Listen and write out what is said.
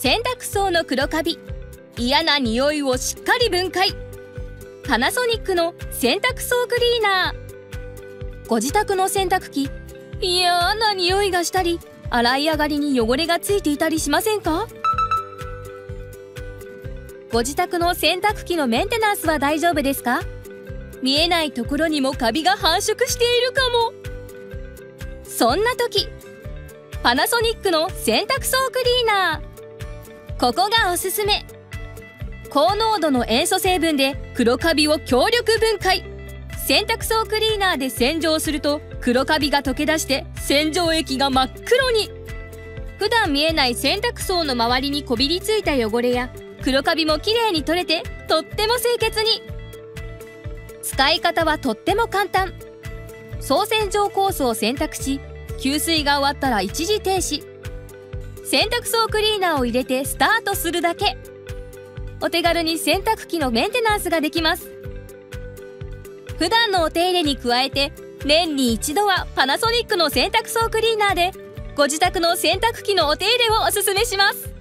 洗濯槽の黒カビ。嫌な匂いをしっかり分解。パナソニックの洗濯槽クリーナー。ご自宅の洗濯機。嫌な匂いがしたり洗い上がりに汚れがついていたりしませんか？ご自宅の洗濯機のメンテナンスは大丈夫ですか？見えないところにもカビが繁殖しているかも。そんな時パナソニックの洗濯槽クリーナー。ここがおすすめ。高濃度の塩素成分で黒カビを強力分解。洗濯槽クリーナーで洗浄すると黒カビが溶け出して洗浄液が真っ黒に。普段見えない洗濯槽の周りにこびりついた汚れや黒カビもきれいに取れてとっても清潔に。使い方はとっても簡単。総洗浄コースを選択し給水が終わったら一時停止。洗濯槽クリーナーを入れてスタートするだけ。お手軽に洗濯機のメンテナンスができます。普段のお手入れに加えて年に一度はパナソニックの洗濯槽クリーナーでご自宅の洗濯機のお手入れをおすすめします。